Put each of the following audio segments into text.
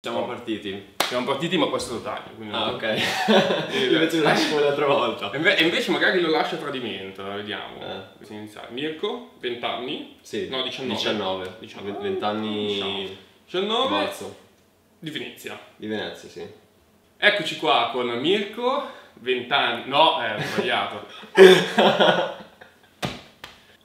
Siamo partiti. Siamo partiti ma questo lo taglio. quindi Ah, ok. Invece lo lascio come l'altra volta. E inve- invece magari lo lascio a tradimento, vediamo. Eh. Possiamo iniziare. Mirko, 20 anni. Sì. No, 19. 19. 19. 20 anni. Diciamo. 19 Marzo. di Venezia. Di Venezia, sì. Eccoci qua con Mirko, 20 anni. No, eh, ho sbagliato.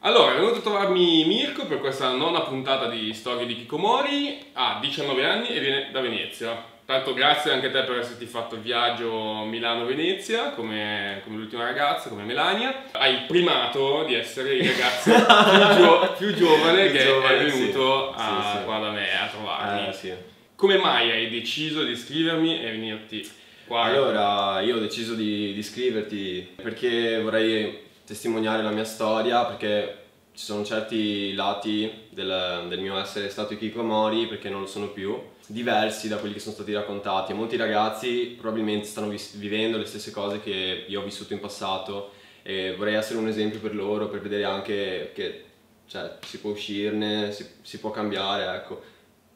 Allora, è venuto a trovarmi Mirko per questa nona puntata di Storie di Kikomori, ha 19 anni e viene da Venezia. Tanto grazie anche a te per esserti fatto il viaggio Milano-Venezia, come, come l'ultima ragazza, come Melania. Hai il primato di essere il ragazzo più, gio- più giovane Più che giovane, è venuto sì. a- Sì, sì. qua da me a trovarmi. Eh, sì. Come mai hai deciso di scrivermi e venirti qua? Allora, io ho deciso di, di scriverti perché vorrei testimoniare la mia storia, perché ci sono certi lati del, del mio essere stato Kikomori, perché non lo sono più, diversi da quelli che sono stati raccontati. E molti ragazzi probabilmente stanno vis- vivendo le stesse cose che io ho vissuto in passato e vorrei essere un esempio per loro, per vedere anche che cioè, si può uscirne, si, si può cambiare, ecco.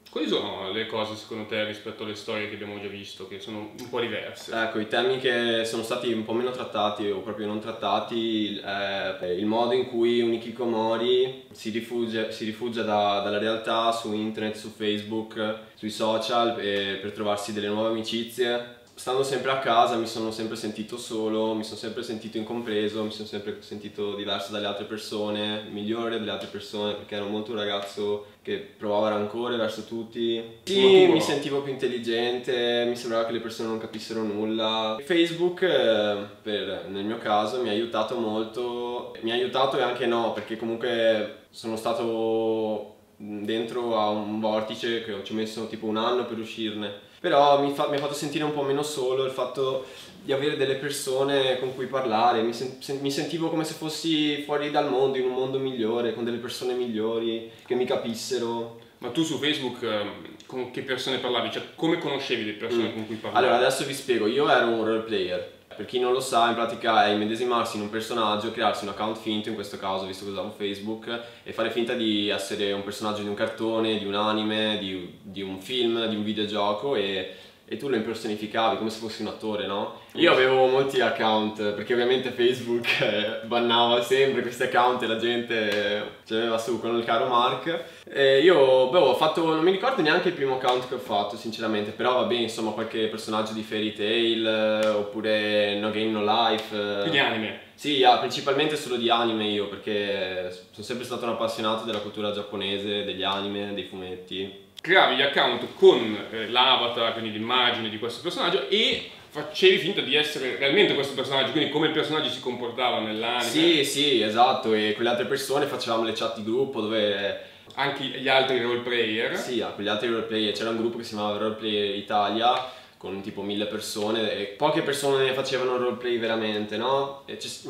Quali sono le cose secondo te rispetto alle storie che abbiamo già visto, che sono un po' diverse? Ecco, i temi che sono stati un po' meno trattati o proprio non trattati è il modo in cui un Ikikomori si rifugia, si rifugia da- dalla realtà su internet, su Facebook, sui social e- per trovarsi delle nuove amicizie. Stando sempre a casa mi sono sempre sentito solo, mi sono sempre sentito incompreso, mi sono sempre sentito diverso dalle altre persone, migliore delle altre persone perché ero molto un ragazzo che provava rancore verso tutti. Sì, mi sentivo più intelligente, mi sembrava che le persone non capissero nulla. Facebook, eh, per- nel mio caso, mi ha aiutato molto, mi ha aiutato e anche no, perché comunque sono stato dentro a un vortice che ci ho messo tipo un anno per uscirne. Però mi, fa- mi ha fatto sentire un po' meno solo il fatto di avere delle persone con cui parlare, mi, sen- sen- mi sentivo come se fossi fuori dal mondo, in un mondo migliore, con delle persone migliori, che mi capissero. Ma tu su Facebook ehm, con che persone parlavi? Cioè, come conoscevi le persone Mm. con cui parlavi? Allora, adesso vi spiego, io ero un role player. Per chi non lo sa, in pratica è immedesimarsi in un personaggio, crearsi un account finto, in questo caso, visto che usavo Facebook, e fare finta di essere un personaggio di un cartone, di un anime, di, di un film, di un videogioco e, e tu lo impersonificavi come se fossi un attore, no? Io avevo molti account, perché ovviamente Facebook eh, bannava sempre questi account e la gente eh, ce l'aveva su con il caro Mark. E io, beh, ho fatto, non mi ricordo neanche il primo account che ho fatto, sinceramente, però va bene, insomma, qualche personaggio di Fairy Tail, eh, oppure No Game No Life. eh. Più di anime. Sì, ah, principalmente solo di anime io, perché sono sempre stato un appassionato della cultura giapponese, degli anime, dei fumetti. Creavi gli account con eh, l'avatar, quindi l'immagine di questo personaggio e facevi finta di essere realmente questo personaggio, quindi come il personaggio si comportava nell'anime. Sì, sì, esatto, e con le altre persone facevamo le chat di gruppo dove Anche gli altri role player. Sì, a quegli altri roleplay, c'era un gruppo che si chiamava Roleplay Italia con tipo mille persone e poche persone facevano roleplay veramente, no?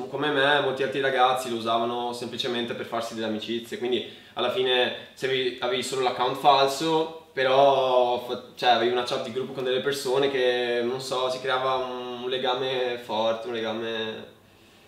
Come me, molti altri ragazzi lo usavano semplicemente per farsi delle amicizie, quindi alla fine se avevi, avevi solo l'account falso, però cioè, avevi una chat di gruppo con delle persone che, non so, si creava un legame forte, un legame...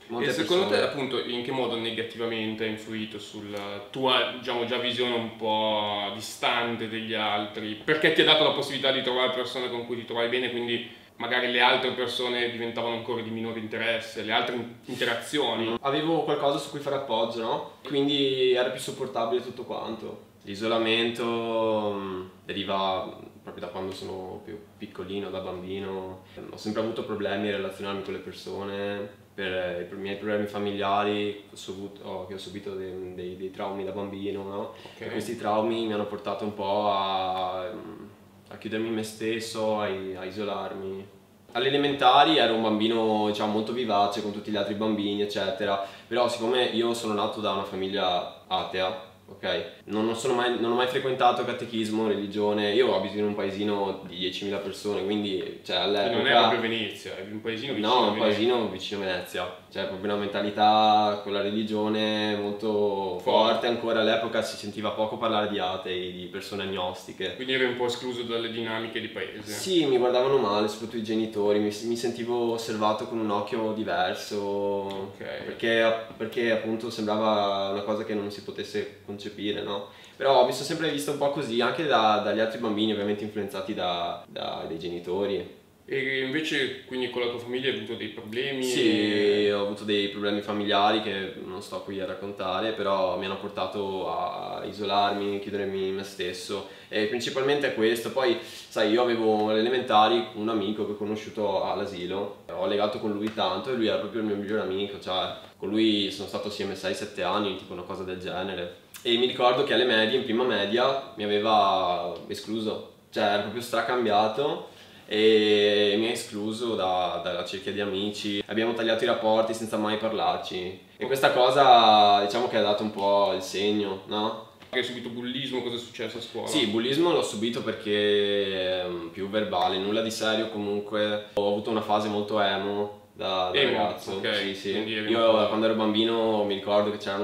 Molte E secondo persone. te, appunto, in che modo negativamente ha influito sulla tua, diciamo, già visione un po' distante degli altri? Perché ti ha dato la possibilità di trovare persone con cui ti trovavi bene, quindi magari le altre persone diventavano ancora di minore interesse, le altre in- interazioni. Avevo qualcosa su cui fare appoggio, no? Quindi era più sopportabile tutto quanto. L'isolamento mh, deriva proprio da quando sono più piccolino, da bambino. Ho sempre avuto problemi a relazionarmi con le persone, per i miei problemi familiari ho subito, ho- che ho subito dei, dei- dei traumi da bambino, no? Ok. E questi traumi mi hanno portato un po' a, a chiudermi in me stesso, a, a isolarmi. Alle elementari ero un bambino diciamo, molto vivace con tutti gli altri bambini, eccetera. Però siccome io sono nato da una famiglia atea, ok? Non, non sono mai, non ho mai frequentato catechismo, religione. Io abito in un paesino di 10.000 persone, quindi cioè, all'epoca... non è proprio Venezia, è un paesino vicino No, un Venezia. paesino vicino a Venezia. cioè proprio una mentalità con la religione molto forte ancora all'epoca si sentiva poco parlare di atei, di persone agnostiche. Quindi eri un po' escluso dalle dinamiche di paese? Sì, mi guardavano male, soprattutto i genitori, mi, mi sentivo osservato con un occhio diverso, okay. perché, perché appunto sembrava una cosa che non si potesse concepire, no? Però mi sono sempre visto un po' così anche da, dagli altri bambini, ovviamente influenzati da, da, dai genitori. E invece quindi con la tua famiglia hai avuto dei problemi? Sì, e... ho avuto dei problemi familiari che non sto qui a raccontare, però mi hanno portato a isolarmi, chiudermi me stesso e principalmente a questo. Poi, sai, io avevo alle elementari un amico che ho conosciuto all'asilo, ho legato con lui tanto e lui era proprio il mio migliore amico, cioè con lui sono stato assieme 6-7 anni, tipo una cosa del genere. E mi ricordo che alle medie, in prima media, mi aveva escluso, cioè era proprio stracambiato e mi ha escluso da, dalla cerchia di amici. Abbiamo tagliato i rapporti senza mai parlarci. E questa cosa diciamo che ha dato un po' il segno, no? Hai subito bullismo, cosa è successo a scuola? Sì, bullismo l'ho subito perché um, più verbale, nulla di serio comunque. Ho avuto una fase molto emo da, da ragazzo. Okay. Sì, sì. Io quando ero bambino mi ricordo che c'era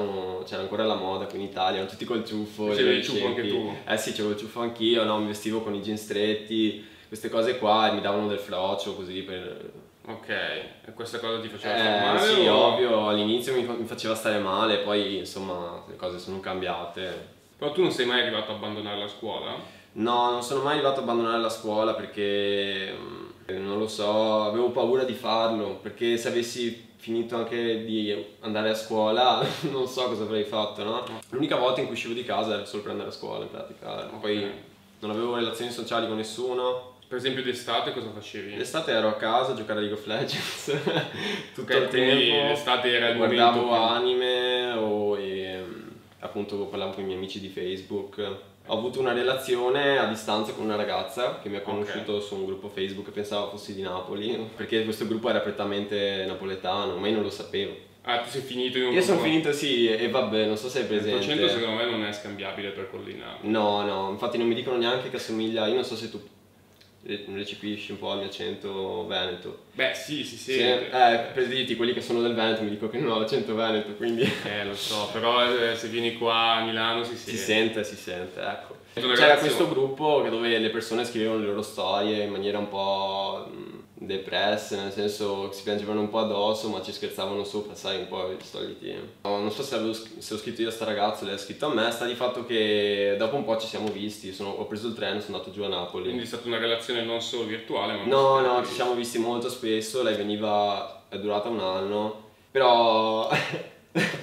ancora la moda qui in Italia, erano tutti col ciuffo. C'avevi il ciuffo anche tu? Eh sì, c'avevo il ciuffo anch'io, no? mi vestivo con i jeans stretti queste cose qua e mi davano del frocio così per... Ok, e questa cosa ti faceva eh, stare male? Sì, o... ovvio, all'inizio mi, mi, faceva stare male, poi insomma le cose sono cambiate. Però tu non sei mai arrivato a abbandonare la scuola? No, non sono mai arrivato a abbandonare la scuola perché mm, non lo so, avevo paura di farlo, perché se avessi finito anche di andare a scuola non so cosa avrei fatto, no? L'unica volta in cui uscivo di casa era solo per andare a scuola in pratica, okay. poi non avevo relazioni sociali con nessuno, per esempio d'estate cosa facevi? D'estate ero a casa a giocare a League of Legends tutto okay, il tempo. L'estate era il Guardavo momento anime o e, appunto parlavo con i miei amici di Facebook. Ho avuto una relazione a distanza con una ragazza che mi ha conosciuto okay. su un gruppo Facebook e pensavo fossi di Napoli, perché questo gruppo era prettamente napoletano, ma io non lo sapevo. Ah, tu sei finito in un Io sono finito, sì, e vabbè, non so se è presente. Il tuo secondo me non è scambiabile per quello di Napoli. No, no, infatti non mi dicono neanche che assomiglia, io non so se tu recepisci un po' il mio accento veneto. Beh, sì, si sente. Sì, eh, per dirti, quelli che sono del Veneto mi dico che non ho l'accento veneto, quindi... Eh, lo so, però eh, se vieni qua a Milano si sente. Si sente, si sente, ecco. C'era questo gruppo dove le persone scrivevano le loro storie in maniera un po' depresse, nel senso che si piangevano un po' addosso ma ci scherzavano sopra, sai, un po' i soliti. non so se, avevo, se ho scritto io a sta ragazzo, lei ha scritto a me, sta di fatto che dopo un po' ci siamo visti, sono, ho preso il treno e sono andato giù a Napoli. Quindi è stata una relazione non solo virtuale ma... No, no, ci siamo visti molto spesso, lei veniva, è durata un anno, però...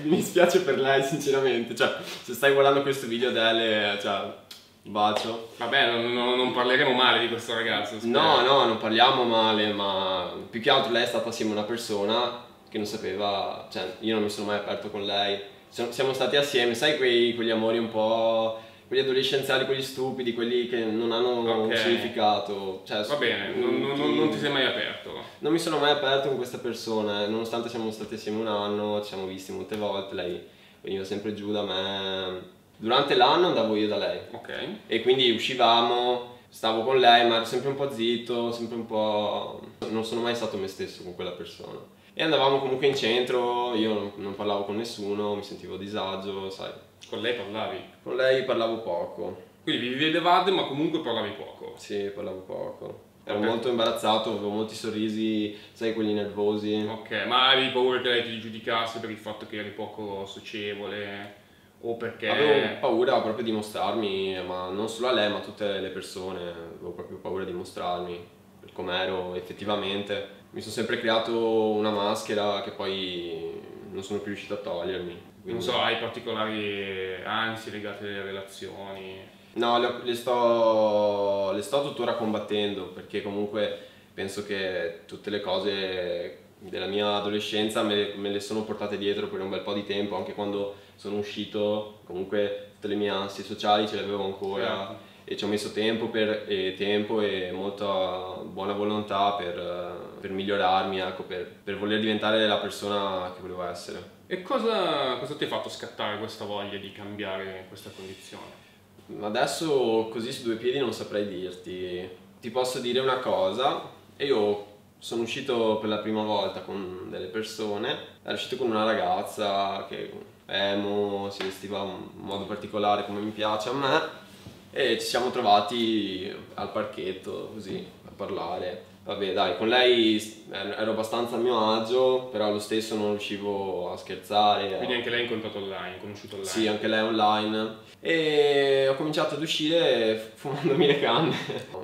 mi spiace per lei sinceramente, cioè se stai guardando questo video Dele, cioè bacio. Vabbè, non, non, non, parleremo male di questo ragazzo. Spero. No, no, non parliamo male, ma più che altro lei è stata assieme a una persona che non sapeva, cioè io non mi sono mai aperto con lei. Siamo stati assieme, sai quei, quegli amori un po' quelli adolescenziali, quelli stupidi, quelli che non hanno okay. un significato. Cioè, Va bene, non, non, non, ti sei mai aperto? Non mi sono mai aperto con questa persona, nonostante siamo stati assieme un anno, ci siamo visti molte volte, lei veniva sempre giù da me Durante l'anno andavo io da lei. Ok. E quindi uscivamo, stavo con lei, ma ero sempre un po' zitto, sempre un po'... Non sono mai stato me stesso con quella persona. E andavamo comunque in centro, io non parlavo con nessuno, mi sentivo a disagio, sai. Con lei parlavi? Con lei parlavo poco. Quindi vi vedevate ma comunque parlavi poco? Sì, parlavo poco. Ero okay. molto imbarazzato, avevo molti sorrisi, sai, quelli nervosi. Ok, ma avevi paura che lei ti giudicasse per il fatto che eri poco socievole? O perché... Avevo paura proprio di mostrarmi, ma non solo a lei, ma a tutte le persone, avevo proprio paura di mostrarmi per com'ero effettivamente. Mi sono sempre creato una maschera che poi non sono più riuscito a togliermi. Quindi... Non so, hai particolari ansie legate alle relazioni? No, le, le, sto, le sto tuttora combattendo perché comunque penso che tutte le cose della mia adolescenza me, me, le sono portate dietro per un bel po' di tempo, anche quando sono uscito, comunque tutte le mie ansie sociali ce le avevo ancora certo. e ci ho messo tempo, per, e, tempo e molta buona volontà per, per migliorarmi, ecco, per, per, voler diventare la persona che volevo essere. E cosa, cosa ti ha fatto scattare questa voglia di cambiare questa condizione? Adesso così su due piedi non saprei dirti. Ti posso dire una cosa, e io sono uscito per la prima volta con delle persone, ero uscito con una ragazza che emo, si vestiva in modo particolare come mi piace a me e ci siamo trovati al parchetto così a parlare. Vabbè dai, con lei ero abbastanza a mio agio, però allo stesso non riuscivo a scherzare. Quindi anche lei hai incontrato online, conosciuto online? Sì, anche lei online. E ho cominciato ad uscire fumandomi le canne.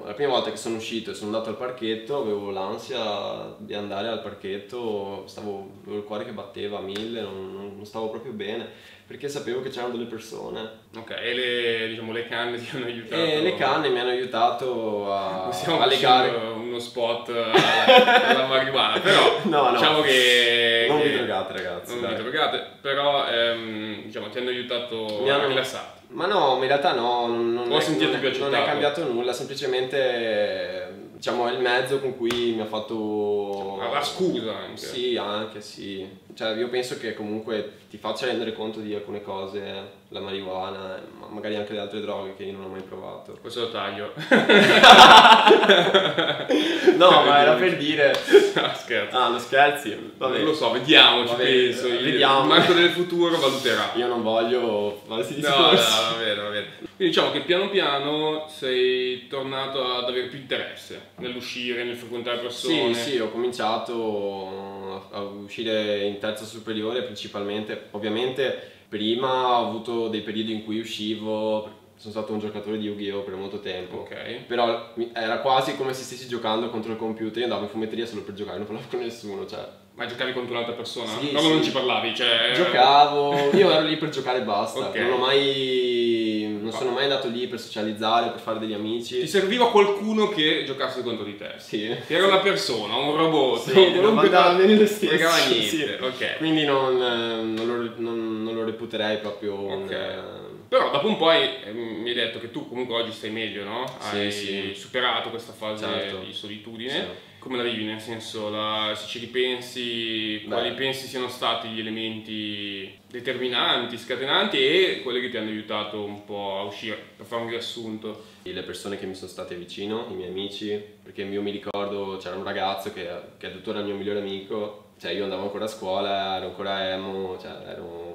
La prima volta che sono uscito e sono andato al parchetto avevo l'ansia di andare al parchetto, stavo, avevo il cuore che batteva a mille, non, non stavo proprio bene perché sapevo che c'erano delle persone. Ok, e le, diciamo, le canne ti hanno aiutato? E le canne mi hanno aiutato a, Possiamo a legare uno spot alla, alla marijuana, però no, no. diciamo che... Non che, vi drogate ragazzi. Non dai. vi drogate, però ehm, diciamo, ti hanno aiutato mi hanno, a rilassarti. Ma no, in realtà no, non, non, è, non, è, non è cambiato nulla, semplicemente diciamo è il mezzo con cui mi ha fatto la scusa anche sì anche sì cioè io penso che comunque ti faccia rendere conto di alcune cose la marijuana ma magari anche le altre droghe che io non ho mai provato. Questo lo taglio. No ma era per dire. No scherzo. Ah lo scherzi Vabbè. non lo so vediamo ci penso vediamo. Il marco del futuro valuterà. Io non voglio farsi discorsi. no, no va bene va bene. Quindi diciamo che piano piano sei tornato ad avere più interesse nell'uscire, nel frequentare persone? Sì, sì, ho cominciato a uscire in terza superiore principalmente, ovviamente prima ho avuto dei periodi in cui uscivo, sono stato un giocatore di Yu-Gi-Oh! per molto tempo, okay. però era quasi come se stessi giocando contro il computer, io andavo in fumetteria solo per giocare, non parlavo con nessuno, cioè ma giocavi contro un'altra persona? Sì, no, sì. non ci parlavi, cioè... Giocavo, io ero lì per giocare e basta, okay. non ho mai... non sono mai andato lì per socializzare, per fare degli amici. Ti serviva qualcuno che giocasse contro di te? Sì. Che era una persona, un robot, sì, non, non andava bene lo stesso. Non niente, sì. ok. Quindi non, non, lo, non, non, lo, reputerei proprio okay. un... Eh, Però dopo un po' hai, mi hai detto che tu comunque oggi stai meglio, no? Hai sì, superato questa fase certo. di solitudine. Sì come la vivi? Nel senso, la, se ci ripensi, Beh. quali pensi siano stati gli elementi determinanti, scatenanti e quelli che ti hanno aiutato un po' a uscire, per fare un riassunto? Le persone che mi sono state vicino, i miei amici, perché io mi ricordo c'era un ragazzo che, che è tuttora il mio migliore amico, cioè io andavo ancora a scuola, ero ancora emo, cioè ero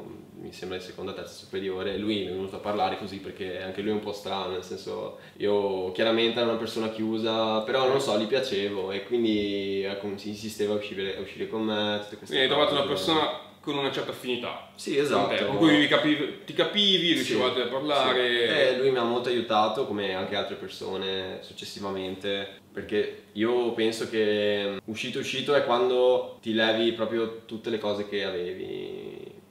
mi sembra di seconda, terza superiore, lui mi è venuto a parlare così perché anche lui è un po' strano, nel senso io chiaramente ero una persona chiusa, però non so, gli piacevo e quindi ecco, si insisteva a uscire, a uscire con me, tutte queste quindi hai trovato una persona con una certa affinità. Sì, esatto. Con, con cui capivi, ti capivi, riuscivate sì, a parlare. Sì. E lui mi ha molto aiutato, come anche altre persone successivamente, perché io penso che uscito uscito è quando ti levi proprio tutte le cose che avevi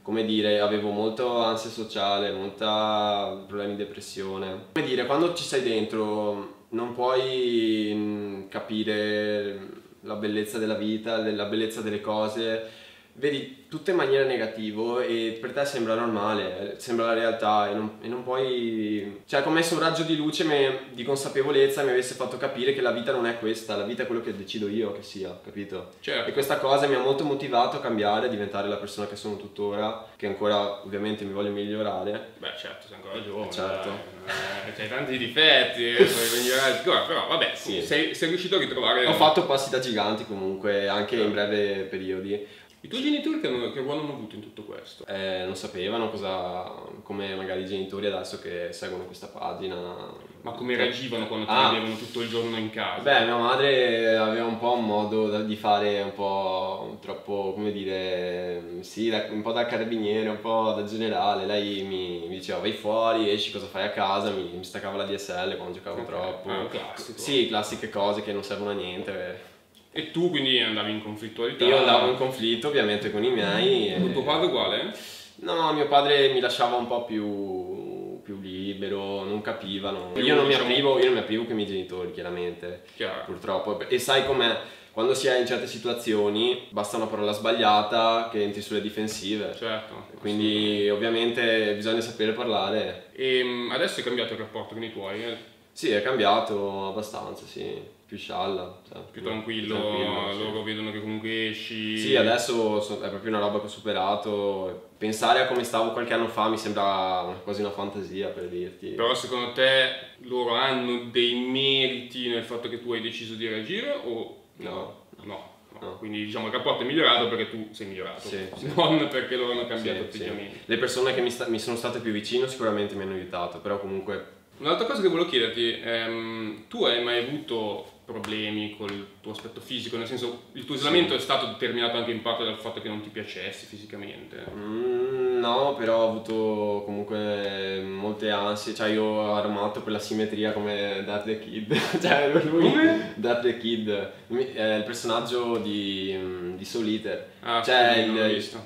come dire, avevo molto ansia sociale, molta problemi di depressione. Come dire, quando ci sei dentro non puoi mm, capire la bellezza della vita, la bellezza delle cose, vedi tutto in maniera negativa e per te sembra normale, sembra la realtà e non, e non puoi... Cioè come se un raggio di luce me, di consapevolezza mi avesse fatto capire che la vita non è questa, la vita è quello che decido io che sia, capito? Certo. E questa cosa mi ha molto motivato a cambiare, a diventare la persona che sono tuttora, che ancora ovviamente mi voglio migliorare. Beh certo, sei ancora giovane. Certo. Eh, c'hai tanti difetti, puoi migliorare ancora, però vabbè, sì. sei, sei riuscito a ritrovare... Ho fatto passi da giganti comunque, anche in breve periodi. I tuoi genitori che, hanno, che, ruolo hanno avuto in tutto questo? Eh, non sapevano cosa, come magari i genitori adesso che seguono questa pagina. Ma come reagivano quando ti ah. vedevano tutto il giorno in casa? Beh, mia madre aveva un po' un modo di fare un po' troppo, come dire, sì, un po' da carabiniere, un po' da generale. Lei mi, mi diceva vai fuori, esci, cosa fai a casa, mi, mi staccava la DSL quando giocavo okay. troppo. Ah, classico. Sì, classiche cose che non servono a niente e tu quindi andavi in conflittualità? Io andavo in conflitto ovviamente con i miei. Con e... tuo padre uguale? No, mio padre mi lasciava un po' più, più libero, non capivano. Io non, diciamo... aprivo, io non, mi aprivo, con i miei genitori, chiaramente. Chiaro. Purtroppo. E sai com'è? Quando si è in certe situazioni basta una parola sbagliata che entri sulle difensive. Certo. Quindi ovviamente bisogna sapere parlare. E ehm, adesso è cambiato il rapporto con i tuoi? Eh? Sì, è cambiato abbastanza, sì più scialla, cioè, più tranquillo, tranquillo loro sì. vedono che comunque esci. Sì, adesso è proprio una roba che ho superato. Pensare a come stavo qualche anno fa mi sembra quasi una fantasia per dirti. Però secondo te loro hanno dei meriti nel fatto che tu hai deciso di reagire o no? No. no. Quindi diciamo il rapporto è migliorato perché tu sei migliorato, sì, non perché loro hanno cambiato sì, atteggiamento. Le persone che mi, mi sono state più vicino sicuramente mi hanno aiutato, però comunque Un'altra cosa che volevo chiederti, ehm, tu hai mai avuto problemi col tuo aspetto fisico? Nel senso, il tuo isolamento sì. è stato determinato anche in parte dal fatto che non ti piacessi fisicamente? Mm, no, però ho avuto comunque molte ansie, cioè io ho armato per la simmetria come Death the Kid, cioè lui, come? Death the Kid, è il personaggio di, di Soul Eater, ah, cioè il,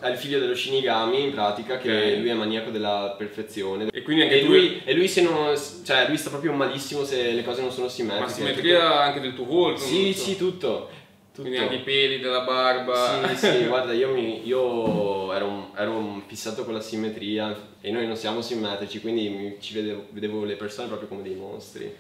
è il figlio dello Shinigami in pratica che okay. lui è maniaco della perfezione e quindi anche e lui, e lui se non, cioè lui sta proprio malissimo se le cose non sono simmetriche. Ma simmetria anche del tuo volto? Sì, sì, tutto. Tutto. Quindi anche i peli della barba. Sì, sì, guarda, io, mi, io ero, un, ero, fissato con la simmetria e noi non siamo simmetrici, quindi mi, ci vedevo, vedevo le persone proprio come dei mostri.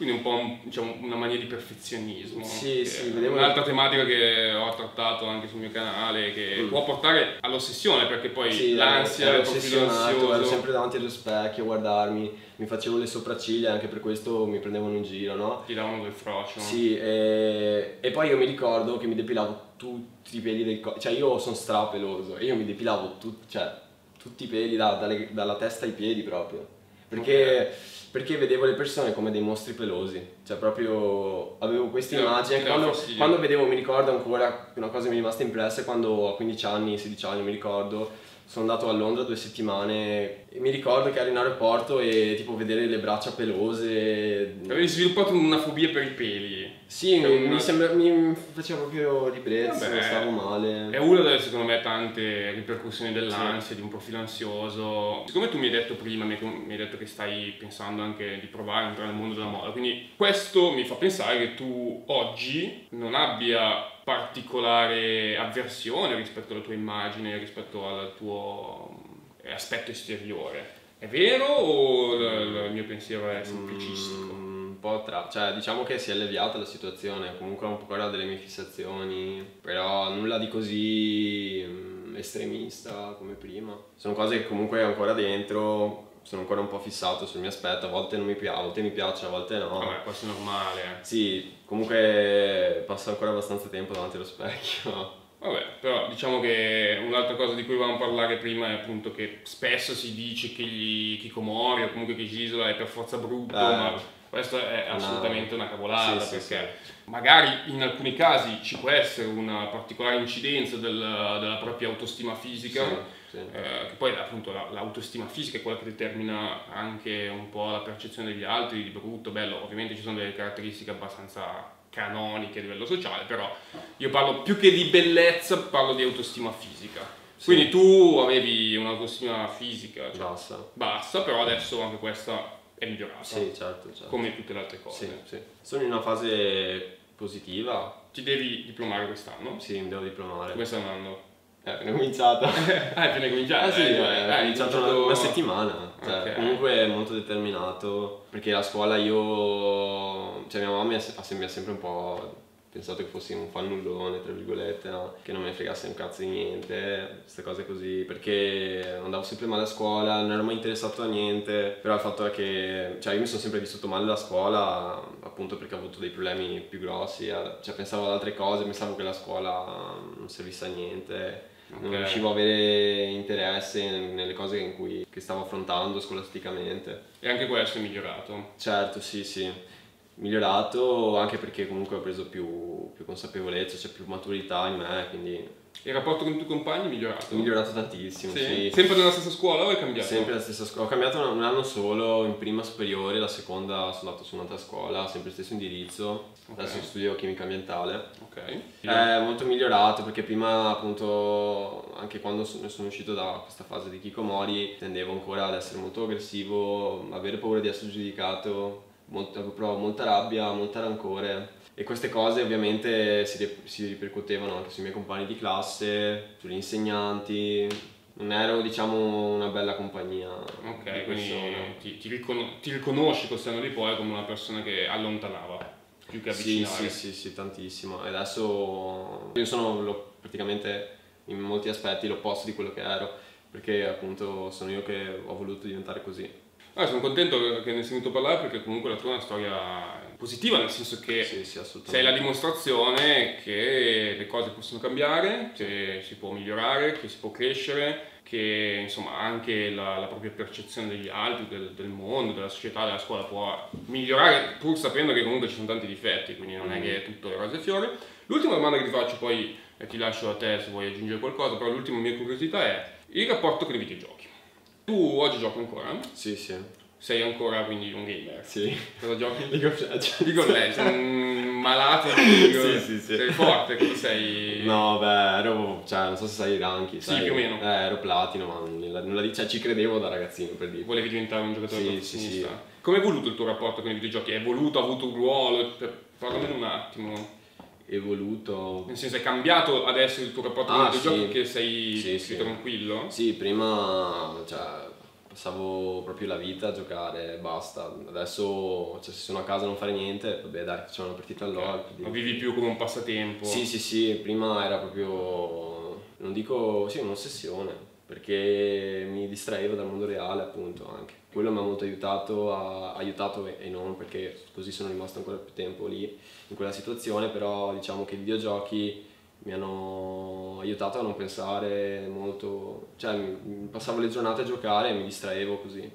Quindi un po' un, diciamo, una mania di perfezionismo. Sì, sì, vedevo... Un'altra tematica che ho trattato anche sul mio canale che mm. può portare all'ossessione perché poi sì, l'ansia, ero ossessionato, ero sempre davanti allo specchio a guardarmi, mi facevo le sopracciglia anche per questo mi prendevano in giro, no? Ti davano del frocio. Sì, e, e poi io mi ricordo che mi depilavo tutti i peli del corpo, cioè io sono strapeloso e io mi depilavo tu, cioè, tutti i peli da, dalle, dalla testa ai piedi proprio. Perché... Okay perché vedevo le persone come dei mostri pelosi, cioè proprio avevo questa immagine, quando, quando, vedevo mi ricordo ancora, una cosa che mi è rimasta impressa quando a 15 anni, 16 anni mi ricordo, sono andato a Londra due settimane mi ricordo che ero in aeroporto e tipo vedere le braccia pelose. Avevi sviluppato una fobia per i peli. Sì, mi, una... mi, sembra, mi faceva proprio ribrezzo, Vabbè, stavo male. È una delle secondo me tante ripercussioni dell'ansia, sì. di un profilo ansioso. Siccome tu mi hai detto prima, mi hai detto che stai pensando anche di provare a entrare nel mondo della moda, quindi questo mi fa pensare che tu oggi non abbia particolare avversione rispetto alla tua immagine, rispetto al tuo aspetto esteriore. È vero o il mio pensiero è semplicistico? Mm, un po' tra, cioè diciamo che si è alleviata la situazione, comunque ho ancora delle mie fissazioni, però nulla di così mm, estremista come prima. Sono cose che comunque ancora dentro, sono ancora un po' fissato sul mio aspetto, a volte non mi piace, a volte mi piace, a volte no. Vabbè, questo è normale. Sì, comunque passo ancora abbastanza tempo davanti allo specchio. Vabbè, però diciamo che un'altra cosa di cui volevamo parlare prima è appunto che spesso si dice che gli Kikomori o comunque che Gisela è per forza brutto, eh. ma questo è assolutamente no. una cavolata sì, perché sì, sì. magari in alcuni casi ci può essere una particolare incidenza del, della propria autostima fisica. Eh, che poi appunto la, l'autostima fisica è quella che determina anche un po' la percezione degli altri di brutto, bello, ovviamente ci sono delle caratteristiche abbastanza canoniche a livello sociale, però io parlo più che di bellezza, parlo di autostima fisica. Sì. Quindi tu avevi un'autostima fisica cioè, bassa. bassa, però adesso anche questa è migliorata. Sì, certo, certo. Come tutte le altre cose. Sì, sì. Sono in una fase positiva. Ti devi diplomare quest'anno? Sì, mi devo diplomare. Come sta andando? Eh, appena cominciato. ah, è appena cominciato? Ah sì, eh, cioè, è iniziato una, una, settimana. Cioè, okay. Comunque molto determinato. Perché la scuola io... Cioè mia mamma mi ha sempre un po' pensato che fossi un fannullone, tra virgolette, no? che non me ne fregasse un cazzo di niente, queste cose così, perché andavo sempre male a scuola, non ero mai interessato a niente, però il fatto è che, cioè io mi sono sempre vissuto male da scuola, appunto perché ho avuto dei problemi più grossi, cioè pensavo ad altre cose, pensavo che la scuola non servisse a niente, Okay. non riuscivo a avere interesse nelle cose in cui, che stavo affrontando scolasticamente. E anche questo è migliorato? Certo, sì, sì migliorato anche perché comunque ho preso più, più consapevolezza, c'è più maturità in me, quindi... Il rapporto con i tuoi compagni è migliorato? È migliorato tantissimo, sì. sì. Sempre nella stessa scuola o hai cambiato? Sempre nella stessa scuola, ho cambiato un anno solo in prima superiore, la seconda sono andato su un'altra scuola, sempre lo stesso indirizzo, okay. adesso studio chimica ambientale. Ok. È molto migliorato perché prima appunto, anche quando sono, sono uscito da questa fase di Kikomori, tendevo ancora ad essere molto aggressivo, avere paura di essere giudicato molta, provo molta rabbia, molta rancore e queste cose ovviamente si, si ripercuotevano anche sui miei compagni di classe, sugli insegnanti, non ero diciamo una bella compagnia. Ok, quindi ti, ti, ricon- ti riconosci senno di poi come una persona che allontanava più che avvicinare. Sì, sì, sì, sì tantissimo. E adesso io sono lo, praticamente in molti aspetti l'opposto di quello che ero, perché appunto sono io che ho voluto diventare così. Ah, sono contento che ne hai sentito parlare perché comunque la tua è una storia positiva, nel senso che sì, sì, sei la dimostrazione che le cose possono cambiare, che si può migliorare, che si può crescere, che insomma anche la, la propria percezione degli altri, del, del, mondo, della società, della scuola può migliorare pur sapendo che comunque ci sono tanti difetti, quindi non è che è tutto rose e fiore. L'ultima domanda che ti faccio poi e ti lascio a te se vuoi aggiungere qualcosa, però l'ultima mia curiosità è il rapporto con i videogiochi. Tu oggi giochi ancora? Sì, sì. Sei ancora quindi un gamer? Sì. Cosa giochi? League of Legends. League of Legends, malato di League sì, sì, sì. Sei forte, cosa sei? No, beh, ero, cioè, non so se sai i ranchi, Sì, più o meno. Eh, ero platino, ma nulla, nulla cioè, ci credevo da ragazzino, per dire. Volevi diventare un giocatore sì, professionista? Sì, sì. Come è evoluto il tuo rapporto con i videogiochi? È evoluto, ha avuto un ruolo? Parlamene un attimo evoluto. Nel senso è cambiato adesso il tuo rapporto ah, con i videogiochi sì. che sei sì, più sì. tranquillo? Sì, prima cioè, passavo proprio la vita a giocare e basta. Adesso cioè, se sono a casa a non fare niente, vabbè dai, facciamo una partita al LOL. Ma vivi più come un passatempo? Sì, sì, sì, prima era proprio, non dico, sì, un'ossessione, perché mi distraevo dal mondo reale appunto anche. Quello mi ha molto aiutato, a, aiutato e non perché così sono rimasto ancora più tempo lì in quella situazione, però diciamo che i videogiochi mi hanno aiutato a non pensare molto, cioè passavo le giornate a giocare e mi distraevo così.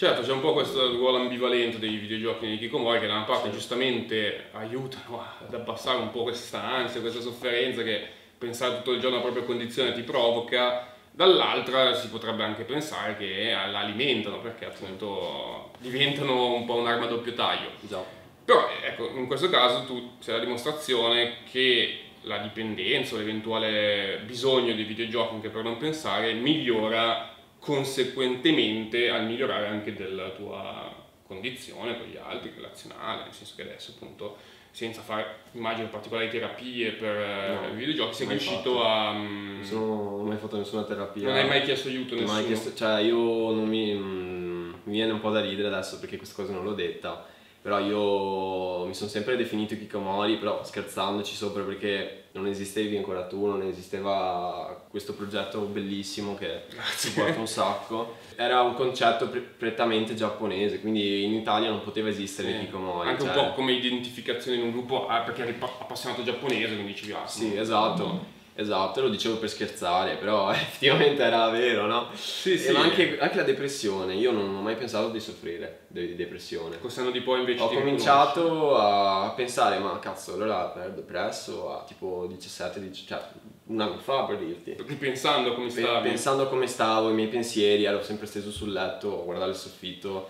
Certo, c'è un po' questo ruolo ambivalente dei videogiochi di Kikomori che da una parte sì. giustamente aiutano ad abbassare un po' questa ansia, questa sofferenza che pensare tutto il giorno alla propria condizione ti provoca, dall'altra si potrebbe anche pensare che la alimentano perché appunto diventano un po' un'arma a doppio taglio. Già. Però ecco, in questo caso tu sei la dimostrazione che la dipendenza o l'eventuale bisogno di videogiochi anche per non pensare migliora conseguentemente al migliorare anche della tua condizione con gli altri, relazionale, nel senso che adesso appunto senza fare immagino particolari terapie per no, i videogiochi sei riuscito fatto. a... Um, non ho mai fatto nessuna terapia. Non hai mai chiesto aiuto nessuno? Mai chiesto, cioè io non mi, mm, mi viene un po' da ridere adesso perché questa cosa non l'ho detta però io mi sono sempre definito Kikomori, però scherzandoci sopra perché non esistevi ancora tu, non esisteva questo progetto bellissimo che ci porta un sacco. Era un concetto pre- prettamente giapponese, quindi in Italia non poteva esistere sì. Kikomori. Anche cioè... un po' come identificazione in un gruppo, ah, perché eri appassionato giapponese, quindi ci piace. Sì, esatto. Esatto, lo dicevo per scherzare, però effettivamente era vero, no? Sì, sì. Ma anche, anche, la depressione, io non ho mai pensato di soffrire di depressione. Costando di poi invece Ho cominciato a pensare, ma cazzo, allora ero depresso a tipo 17, 10, cioè un anno fa per dirti. Ripensando come stavi? Pensando come stavo, i miei pensieri, ero sempre steso sul letto a guardare il soffitto,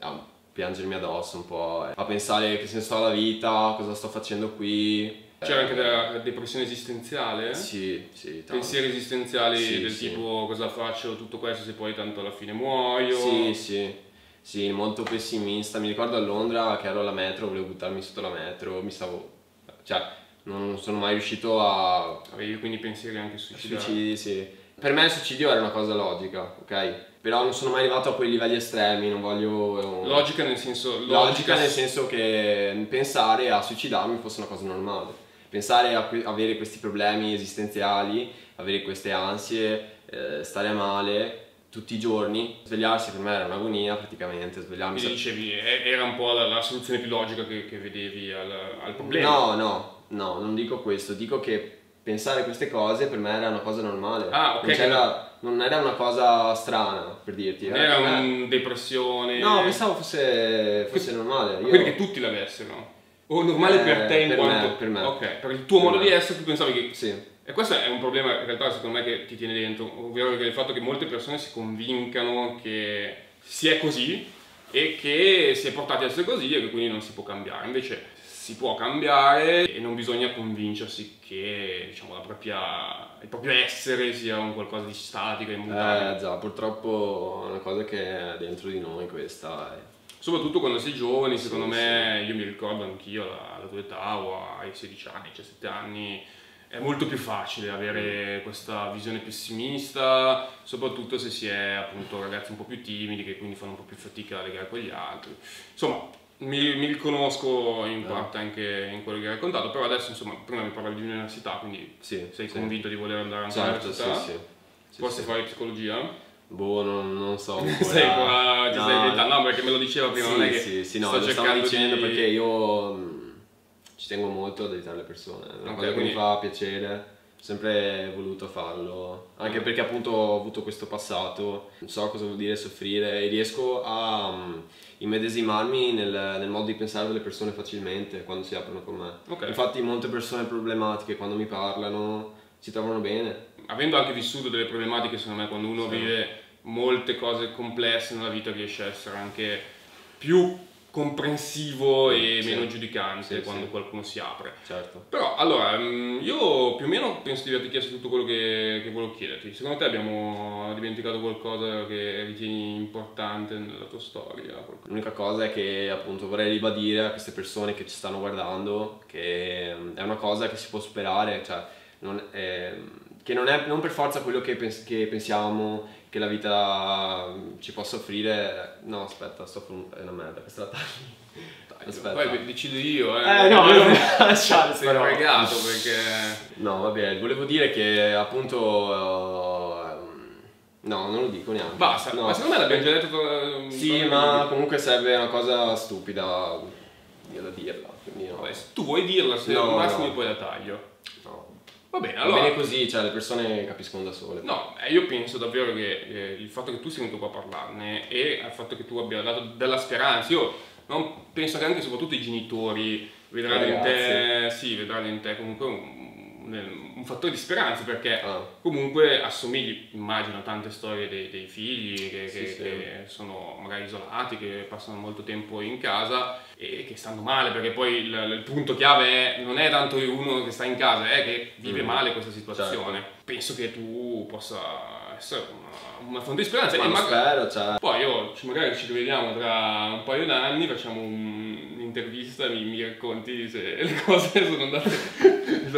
a piangermi addosso un po', a pensare che senso ha la vita, cosa sto facendo qui c'era anche della depressione esistenziale? Sì, sì. Tanto. Pensieri esistenziali sì, del sì. tipo cosa faccio tutto questo se poi tanto alla fine muoio? Sì, sì. Sì, molto pessimista. Mi ricordo a Londra che ero alla metro, volevo buttarmi sotto la metro, mi stavo... cioè, non sono mai riuscito a... Avevi quindi pensieri anche suicidari? Suicidi, sì. Per me il suicidio era una cosa logica, ok? Però non sono mai arrivato a quei livelli estremi, non voglio... Logica nel senso... Logica, logica nel senso che pensare a suicidarmi fosse una cosa normale pensare a avere questi problemi esistenziali, avere queste ansie, eh, stare male tutti i giorni, svegliarsi per me era un'agonia praticamente, svegliarmi... Quindi dicevi, era un po' la, la soluzione più logica che, che vedevi al, al, problema? No, no, no, non dico questo, dico che pensare queste cose per me era una cosa normale. Ah, ok. Non, era, non era una cosa strana, per dirti. Non era, era una depressione... No, pensavo fosse, fosse normale. Io... Quindi che tutti l'avessero? O normale eh, per te in per quanto... Me, per me. Ok, per il tuo per modo me. di essere tu pensavi che... Sì. E questo è un problema in realtà secondo me che ti tiene dentro, ovvero il fatto che molte persone si convincano che sia così e che si è portati a essere così e che quindi non si può cambiare. Invece si può cambiare e non bisogna convincersi che diciamo, propria, il proprio essere sia un qualcosa di statico e immutabile. Eh già, purtroppo è una cosa che è dentro di noi questa. È soprattutto quando sei giovane, secondo sì, me, sì. io mi ricordo anch'io alla, tua età o ai 16 anni, 17 anni, è molto più facile avere questa visione pessimista, soprattutto se si è appunto ragazzi un po' più timidi che quindi fanno un po' più fatica a legare con gli altri. Insomma, mi, mi riconosco in parte anche in quello che hai raccontato, però adesso insomma, prima mi parlavi di università, quindi Sì, sei convinto di voler andare anche Certo, all'università? sì, sì. Sì. fare psicologia? Boh, non, non so. ancora. Sei qua, ti No, stai inventando? No, perché me lo diceva prima, sì, non è che sì, sì, no, sto lo stavo cercando dicendo di... perché io mh, ci tengo molto ad aiutare le persone, è una Ok, cosa che quindi- mi fa piacere, ho sempre voluto farlo, anche Mm. perché appunto ho avuto questo passato, so cosa vuol dire soffrire e riesco a mh, immedesimarmi nel, nel modo di pensare delle persone facilmente quando si aprono con me. Ok. Infatti molte persone problematiche quando mi parlano si trovano bene. avendo anche vissuto delle problematiche, secondo me, quando uno Sì. vive molte cose complesse nella vita riesce a essere anche più comprensivo e Sì. meno giudicante Sì, quando sì. qualcuno si apre. Certo. Però, allora, mm, io più o meno penso di averti chiesto tutto quello che, che volevo chiederti. Secondo te abbiamo dimenticato qualcosa che ritieni importante nella tua storia? L'unica cosa è che appunto vorrei ribadire a queste persone che ci stanno guardando che mm, è una cosa che si può superare, cioè non, è- che non è non per forza quello che, pens- che pensiamo che la vita ci possa offrire. No, aspetta, sto con è una merda, questa la tagli. Aspetta. Poi decido io, eh. Eh, no, io non lasciare sei però. fregato perché... No, vabbè, volevo dire che appunto ehm, no, non lo dico neanche. Basta, No. ma secondo me l'abbiamo già detto... eh, Sì, ma comunque serve una cosa stupida io da dirla, quindi no. Vabbè, se tu vuoi dirla, se No, al massimo no. poi la taglio. no. Va bene, Va allora... bene così, cioè le persone capiscono da sole. No, eh, io penso davvero che eh, il fatto che tu sia venuto qua a parlarne e il fatto che tu abbia dato della speranza, io non- penso che anche soprattutto i genitori vedranno in te, sì, vedranno in te comunque un, un- fattore di speranza perché Ah. comunque assomigli, immagino, a tante storie dei, dei figli che, Sì, che- sì. che sono magari isolati, che passano molto tempo in casa e che stanno male perché poi il, il punto chiave è, non è tanto uno che sta in casa, è che vive Mm. male questa situazione. Certo. Penso che tu possa essere una, una fonte di speranza Ma e lo mag- spero, cioè. poi io, ci- magari ci rivediamo tra un paio d'anni, facciamo un- un'intervista e mi, mi racconti se le cose sono andate,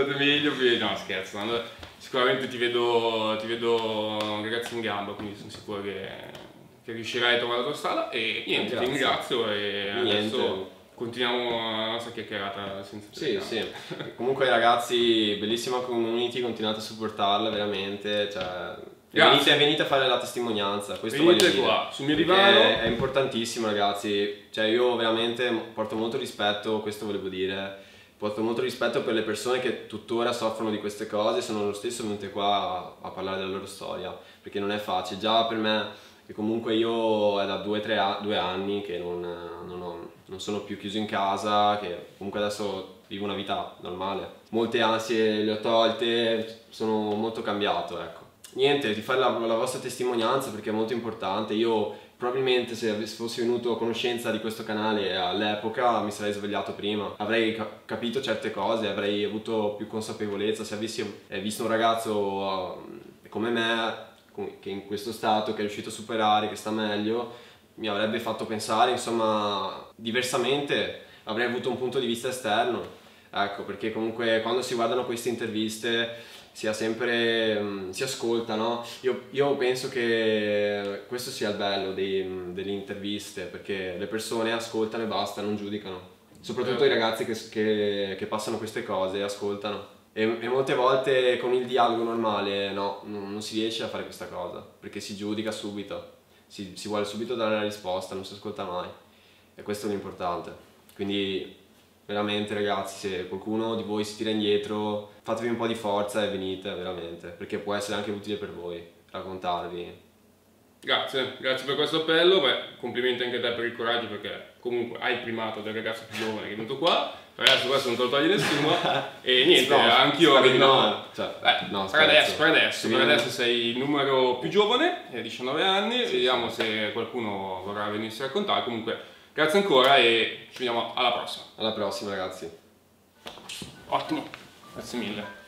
andate meglio. quindi- No, scherzo, no, sicuramente ti vedo, ti vedo un ragazzo in gamba, quindi sono sicuro che, che riuscirai a trovare la tua strada. E niente, Grazie. ti ringrazio e Niente. adesso continuiamo la nostra chiacchierata senza Sì, sì. Comunque ragazzi, bellissima community, continuate a supportarla veramente, cioè venite, venite a fare la testimonianza, questo Venite voglio dire. qua, sul mio divano. È importantissimo ragazzi, cioè io veramente porto molto rispetto, questo volevo dire, porto molto rispetto per le persone che tuttora soffrono di queste cose, sono lo stesso venute qua a, parlare della loro storia, perché non è facile, già per me che comunque io è da due, tre due anni che non, non ho- non sono più chiuso in casa, che comunque adesso vivo una vita normale, molte ansie le ho tolte, sono molto cambiato ecco. Niente, di fare la, la vostra testimonianza perché è molto importante. Io probabilmente se fossi venuto a conoscenza di questo canale all'epoca mi sarei svegliato prima, avrei ca- capito certe cose, avrei avuto più consapevolezza. Se avessi eh, visto un ragazzo eh, come me, che in questo stato, che è riuscito a superare, che sta meglio, mi avrebbe fatto pensare, insomma, diversamente, avrei avuto un punto di vista esterno. Ecco, perché comunque quando si guardano queste interviste si ha sempre, mm, si ascolta, no? Io, io penso che questo sia il bello dei- delle interviste, perché le persone ascoltano e basta, non giudicano. Soprattutto Eh. i ragazzi che, che- che passano queste cose ascoltano. E, e molte volte con il dialogo normale no, non, non si riesce a fare questa cosa, perché si giudica subito, si, si vuole subito dare la risposta, non si ascolta mai. E questo è l'importante. Quindi veramente ragazzi, se qualcuno di voi si tira indietro, fatevi un po' di forza e venite veramente, perché può essere anche utile per voi raccontarvi. Grazie, grazie per questo appello, beh, complimenti anche a te per il coraggio perché comunque hai il primato del ragazzo più giovane che è venuto qua, adesso questo non te lo toglie nessuno. E niente, No, anch'io vedo... no, cioè, Eh, no, per adesso, per adesso, per adesso sei il numero più giovane, hai 19 anni, vediamo se qualcuno vorrà venirsi a raccontare, comunque grazie ancora e ci vediamo alla prossima. Alla prossima ragazzi. Ottimo, grazie mille.